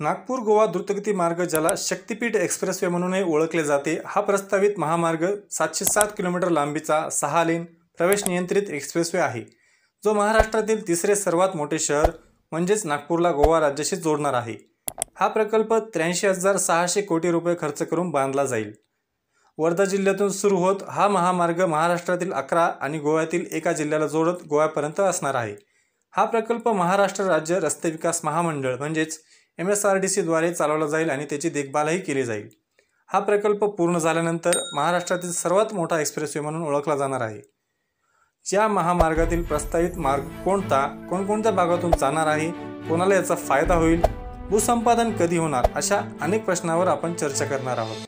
नागपूर गोवा द्रुतगती मार्ग ज्याला शक्तिपीठ एक्सप्रेसवे म्हणूनही ओळखले जाते हा प्रस्तावित महामार्ग सातशे सात किलोमीटर लांबीचा सहा लेन प्रवेश नियंत्रित एक्सप्रेसवे आहे. जो महाराष्ट्रातील तिसरे सर्वात मोठे शहर म्हणजेच नागपूरला गोवा राज्याशी जोडणार आहे. हा प्रकल्प त्र्याऐंशी हजार सहाशे कोटी रुपये खर्च करून बांधला जाईल. वर्धा जिल्ह्यातून सुरू होत हा महामार्ग महाराष्ट्रातील अकरा आणि गोव्यातील एका जिल्ह्याला जोडत गोव्यापर्यंत असणार आहे. हा प्रकल्प महाराष्ट्र राज्य रस्ते विकास महामंडळ म्हणजेच एम एस आर डी सीद्वारे चालवला जाईल आणि त्याची देखभालही केली जाईल. हा प्रकल्प पूर्ण झाल्यानंतर महाराष्ट्रातील सर्वात मोठा एक्सप्रेसवे म्हणून ओळखला जाणार आहे. या महामार्गातील प्रस्तावित मार्ग कोणता कोणकोणत्या भागातून जाणार आहे कोणाला याचा फायदा होईल भूसंपादन कधी होणार अशा अनेक प्रश्नावर आपण चर्चा करणार आहोत.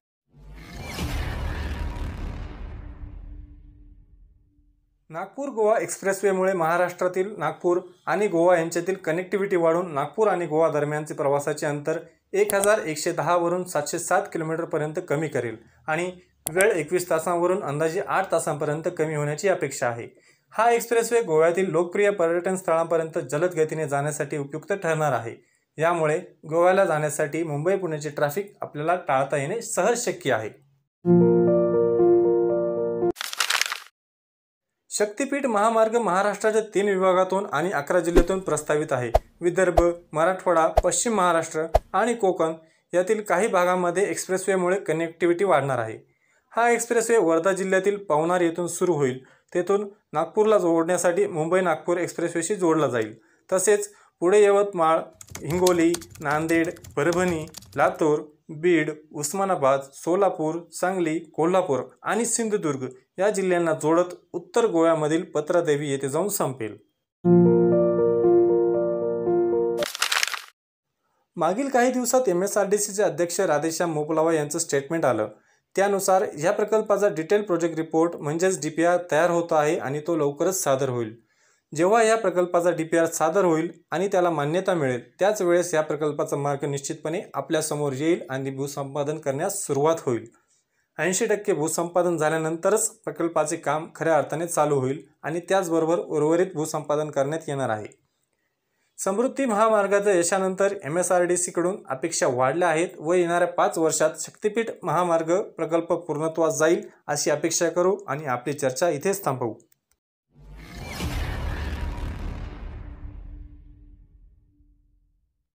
नागपूर गोवा एक्सप्रेसवेमुळे महाराष्ट्रातील नागपूर आणि गोवा यांच्यातील कनेक्टिव्हिटी वाढून नागपूर आणि गोवा दरम्यानचे प्रवासाचे अंतर एक हजार एकशे दहावरून सातशे सात किलोमीटरपर्यंत कमी करेल आणि वेळ एकवीस तासांवरून अंदाजे आठ तासांपर्यंत कमी होण्याची अपेक्षा आहे. हा एक्सप्रेसवे गोव्यातील लोकप्रिय पर्यटन स्थळांपर्यंत जलद गतीने जाण्यासाठी उपयुक्त ठरणार आहे. यामुळे गोव्याला जाण्यासाठी मुंबई पुण्याचे ट्रॅफिक आपल्याला टाळता येणे सहज शक्य आहे. शक्तीपीठ महामार्ग महाराष्ट्राच्या तीन विभागातून आणि अकरा जिल्ह्यातून प्रस्तावित आहे. विदर्भ मराठवाडा पश्चिम महाराष्ट्र आणि कोकण यातील काही भागांमध्ये एक्सप्रेसवेमुळे कनेक्टिव्हिटी वाढणार आहे. हा एक्सप्रेसवे वर्धा जिल्ह्यातील पवनार येथून सुरू होईल. तेथून नागपूरला जोडण्यासाठी मुंबई नागपूर एक्सप्रेसवेशी जोडला जाईल. तसेच पुढे यवतमाळ हिंगोली नांदेड परभणी लातूर बीड उस्मानाबाद सोलापूर सांगली कोल्हापूर आणि सिंधुदुर्ग या जिल्ह्यांना जोडत उत्तर गोव्यामधील पत्रादेवी येथे जाऊन संपेल. मागील काही दिवसात एम एस आर डी सीचे अध्यक्ष राधेश्याम मोपलावा यांचं स्टेटमेंट आलं. त्यानुसार या प्रकल्पाचा डिटेल प्रोजेक्ट रिपोर्ट म्हणजेच डी पी आर तयार होत आहे आणि तो लवकरच सादर होईल. जेव्हा या प्रकल्पाचा डी पी आर सादर होईल आणि त्याला मान्यता मिळेल त्याच वेळेस या प्रकल्पाचा मार्ग निश्चितपणे आपल्यासमोर येईल आणि भूसंपादन करण्यास सुरुवात होईल. ऐंशी टक्के भूसंपादन झाल्यानंतरच प्रकल्पाचे काम खऱ्या अर्थाने चालू होईल आणि त्याचबरोबर उर्वरित भूसंपादन करण्यात येणार आहे. समृद्धी महामार्गाच्या यशानंतर एम एस आर डी सीकडून अपेक्षा वाढल्या आहेत व येणाऱ्या पाच वर्षात शक्तिपीठ महामार्ग प्रकल्प पूर्णत्वास जाईल अशी अपेक्षा करू आणि आपली चर्चा इथेच थांबवू.